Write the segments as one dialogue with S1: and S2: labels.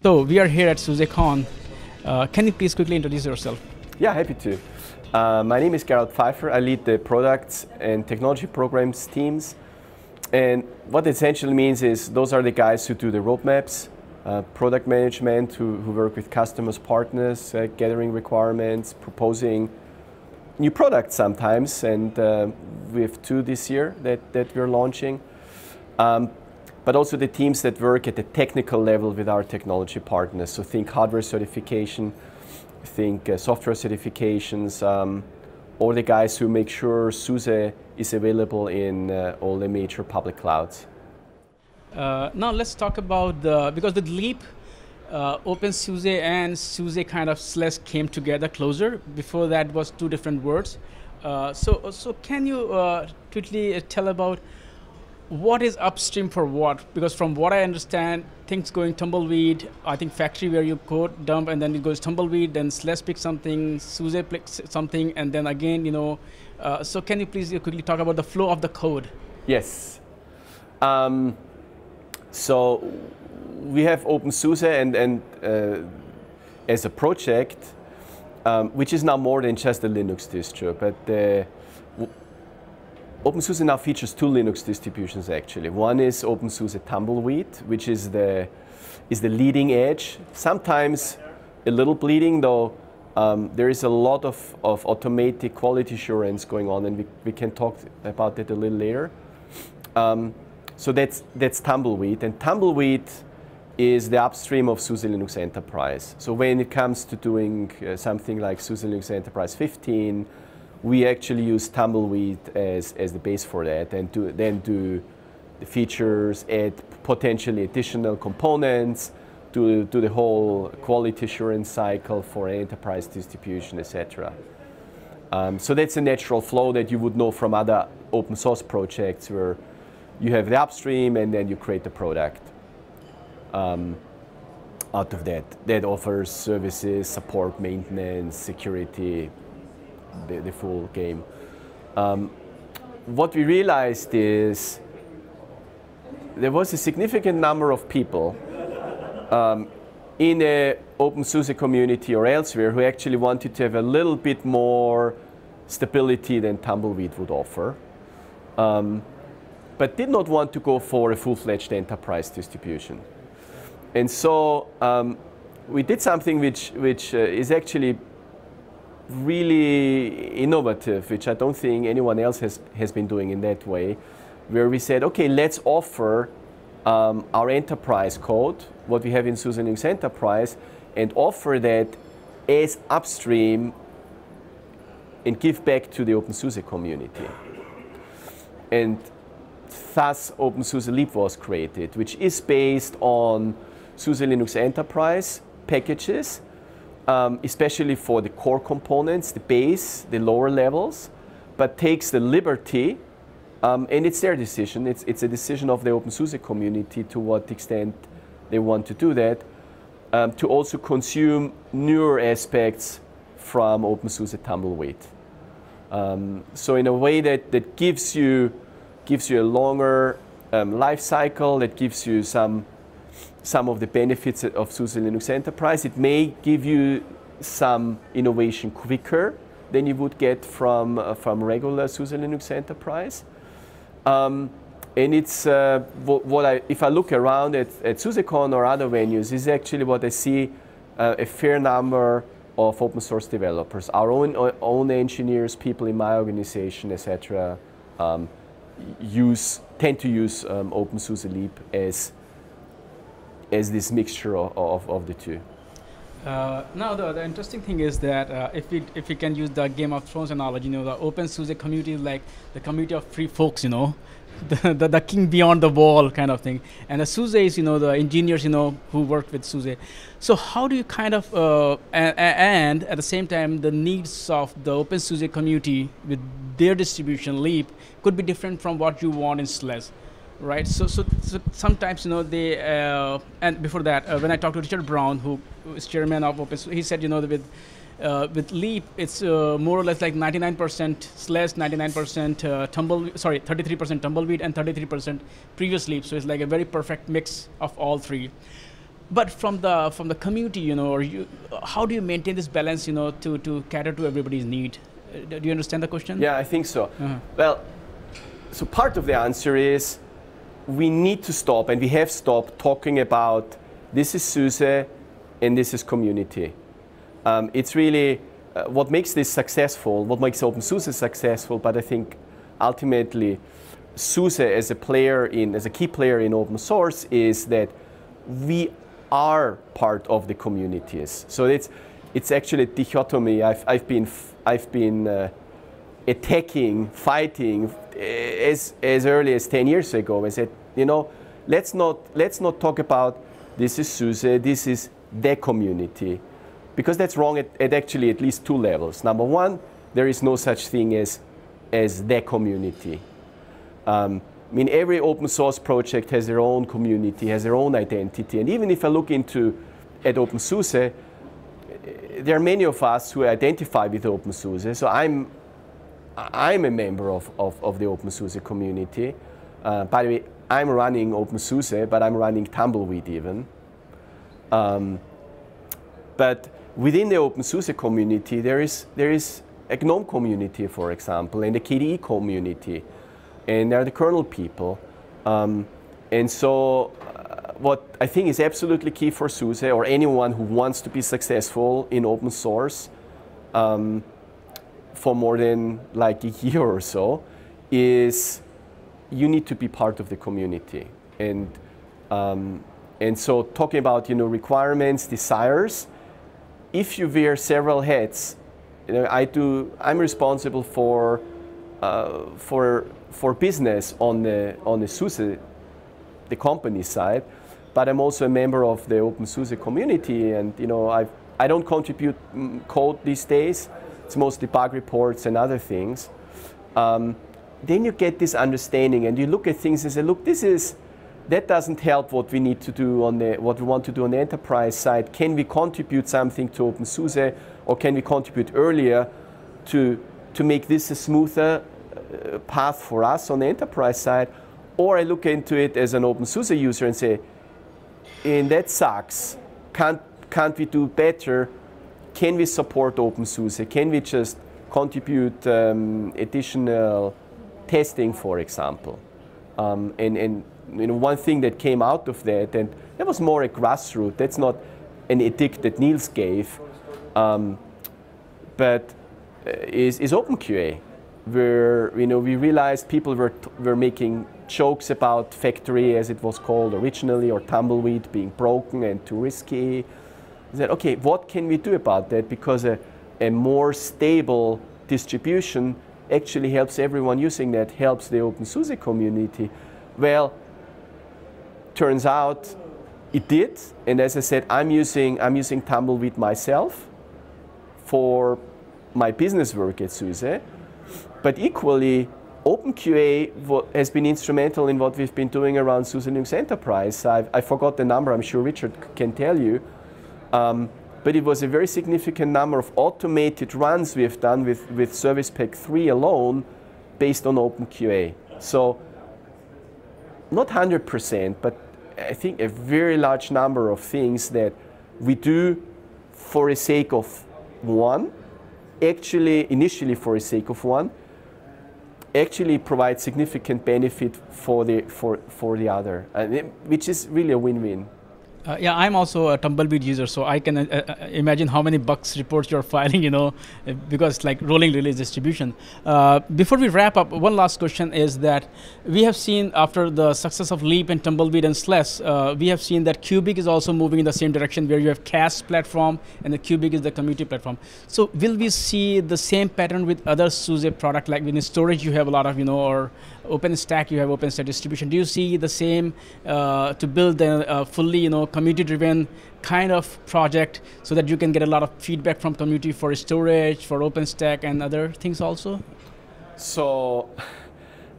S1: So we are here at SUSECon. Uh, can you please quickly introduce yourself?
S2: Yeah, happy to. Uh, my name is Gerald Pfeifer. I lead the products and technology programs teams. And what it essentially means is those are the guys who do the roadmaps, uh, product management, who, who, work with customers, partners, uh, gathering requirements, proposing new products sometimes. And uh, we have two this year that, that we're launching. Um, but also the teams that work at the technical level with our technology partners. So think hardware certification, think uh, software certifications, um, or the guys who make sure SUSE is available in uh, all the major public clouds.
S1: Uh, now let's talk about the, because the Leap, uh, OpenSUSE and SUSE kind of slash came together closer. Before that was two different words. Uh, so, so can you uh, quickly tell about what is upstream for what? Because from what I understand, things going tumbleweed, I think factory where you code dump and then it goes tumbleweed, then slash pick something, SUSE pick something, and then again, you know. Uh, so can you please quickly talk about the flow of the code?
S2: Yes. Um, so we have OpenSUSE and, and uh, as a project, um, which is now more than just a Linux distro, but uh, OpenSUSE now features two Linux distributions actually. One is OpenSUSE Tumbleweed, which is the, is the leading edge. Sometimes a little bleeding though. Um, there is a lot of, of automatic quality assurance going on and we, we can talk about that a little later. Um, so that's, that's Tumbleweed and Tumbleweed is the upstream of SUSE Linux Enterprise. So when it comes to doing uh, something like SUSE Linux Enterprise 15, we actually use Tumbleweed as, as the base for that and do, then do the features, add potentially additional components, do, do the whole quality assurance cycle for enterprise distribution, etc. Um, so that's a natural flow that you would know from other open source projects where you have the upstream and then you create the product um, out of that. That offers services, support, maintenance, security, the, the full game. Um, what we realized is there was a significant number of people um, in the OpenSUSE community or elsewhere who actually wanted to have a little bit more stability than Tumbleweed would offer, um, but did not want to go for a full-fledged enterprise distribution. And so um, we did something which, which uh, is actually really innovative, which I don't think anyone else has, has been doing in that way, where we said, okay, let's offer um, our enterprise code, what we have in SUSE Linux Enterprise, and offer that as upstream and give back to the OpenSUSE community. And thus OpenSUSE Leap was created, which is based on SUSE Linux Enterprise packages um, especially for the core components, the base, the lower levels, but takes the liberty, um, and it's their decision, it's, it's a decision of the OpenSUSE community to what extent they want to do that, um, to also consume newer aspects from OpenSUSE Tumbleweed. Um, so in a way that, that gives you gives you a longer um, life cycle, that gives you some some of the benefits of SUSE Linux Enterprise. It may give you some innovation quicker than you would get from, uh, from regular SUSE Linux Enterprise. Um, and it's uh, what I, if I look around at, at SUSECon or other venues, is actually what I see uh, a fair number of open source developers, our own, own engineers, people in my organization, etc., um, use tend to use um, OpenSUSE Leap as as this mixture of, of, of the two.
S1: Uh, now the, the interesting thing is that uh, if we if we can use the Game of Thrones analogy, you know, the open SUSE community is like the community of free folks, you know, the, the, the king beyond the wall kind of thing, and the SUSE is you know the engineers you know who work with SUSE. So how do you kind of uh, and, and at the same time the needs of the open SUSE community with their distribution leap could be different from what you want in SLES right? So, so, so, sometimes you know they uh, and before that, uh, when I talked to Richard Brown, who is chairman of Open, he said you know with uh, with Leap, it's uh, more or less like 99% SLES, 99% uh, tumble, sorry, 33% tumbleweed and 33% previous Leap. So it's like a very perfect mix of all three. but from the from the community, you know, or you, how do you maintain this balance, you know, to to cater to everybody's need? Uh, do you understand the question?
S2: Yeah, I think so.
S1: Uh-huh.
S2: Well, so part of the answer is we need to stop, and we have stopped talking about this is SUSE and this is community. Um, it's really uh, what makes this successful, what makes OpenSUSE successful, but I think ultimately SUSE as a player in, as a key player in open source is that we are part of the communities. So it's, it's actually a dichotomy. I've, I've been, I've been uh, attacking, fighting as, as early as 10 years ago. I said, you know, let's not, let's not talk about this is SUSE, this is the community. Because that's wrong at, at actually at least two levels. Number one, there is no such thing as, as the community. Um, I mean, every open source project has their own community, has their own identity. And even if I look into at OpenSUSE, there are many of us who identify with OpenSUSE. So I'm, I'm a member of, of, of the OpenSUSE community. Uh, by the way, I'm running OpenSUSE, but I'm running Tumbleweed even. Um, but within the OpenSUSE community, there is, there is a GNOME community, for example, and a KDE community and they're the kernel people. Um, and so, uh, what I think is absolutely key for SUSE or anyone who wants to be successful in open source um, for more than like a year or so is you need to be part of the community. And, um, and so, talking about you know, requirements, desires, if you wear several hats, you know, I do, I'm responsible for, uh, for for business on the on the SUSE, the company side, but I'm also a member of the OpenSUSE community, and you know I I don't contribute mm, code these days. It's mostly bug reports and other things. Um, then you get this understanding, and you look at things and say, look, this is that doesn't help what we need to do on the what we want to do on the enterprise side. Can we contribute something to OpenSUSE, or can we contribute earlier to to make this a smoother uh, path for us on the enterprise side, or I look into it as an OpenSUSE user and say, and that sucks. Can't, can't we do better? Can we support OpenSUSE? Can we just contribute um, additional testing, for example? Um, and, and you know, one thing that came out of that, and that was more a grassroots, that's not an edict that Nils gave, um, but uh, is, is OpenQA where you know we realized people were were making jokes about factory as it was called originally or tumbleweed being broken and too risky. Said, okay, what can we do about that? Because a, a more stable distribution actually helps everyone using that, helps the OpenSUSE community. Well, turns out it did, and as I said, I'm using I'm using Tumbleweed myself for my business work at SUSE but equally, OpenQA has been instrumental in what we've been doing around SUSE Linux Enterprise. I've, I forgot the number, I'm sure Richard can tell you. Um, but it was a very significant number of automated runs we've done with, with Service Pack 3 alone based on OpenQA. So, not 100%, but I think a very large number of things that we do for the sake of one, actually initially for the sake of one, actually provide significant benefit for the, for, for the other, which is really a win-win.
S1: Uh, yeah, I'm also a Tumbleweed user, so I can uh, uh, imagine how many bugs reports you're filing, you know, uh, because like rolling release distribution. Uh, before we wrap up, one last question is that we have seen after the success of Leap and Tumbleweed and SLES, uh, we have seen that Kubic is also moving in the same direction where you have CaaS platform and the Kubic is the community platform. So will we see the same pattern with other SUSE product like within storage you have a lot of, you know, or OpenStack you have OpenStack distribution. Do you see the same to build a fully, you know, community driven kind of project so that you can get a lot of feedback from community for storage, for OpenStack and other things also?
S2: So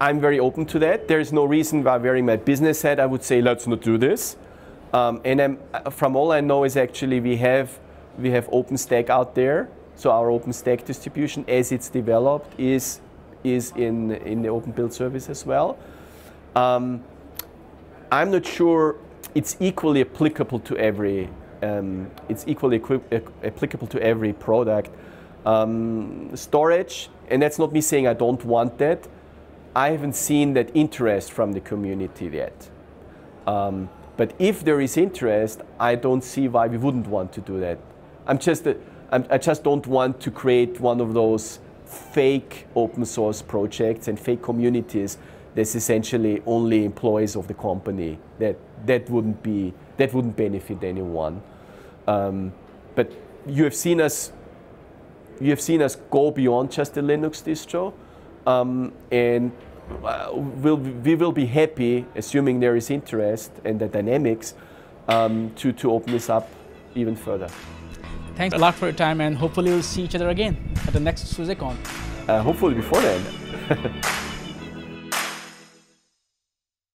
S2: I'm very open to that. There's no reason why wearing my business hat I would say let's not do this. Um, and I'm, from all I know is actually we have we have OpenStack out there. So our OpenStack distribution as it's developed is is in in the open build service as well. Um, I'm not sure it's equally applicable to every um, it's equally applicable to every product. Um, storage, and that's not me saying I don't want that. I haven't seen that interest from the community yet. Um, but if there is interest, I don't see why we wouldn't want to do that. I'm just, a, I'm, I just don't want to create one of those fake open source projects and fake communities that's essentially only employees of the company. That that wouldn't be that wouldn't benefit anyone. Um, but you have seen us you have seen us go beyond just the Linux distro, um, and uh, we'll, we will be happy, assuming there is interest and the dynamics, um, to, to open this up even further.
S1: Thanks a lot for your time, and hopefully we'll see each other again at the next SUSECon.
S2: Uh, hopefully before then.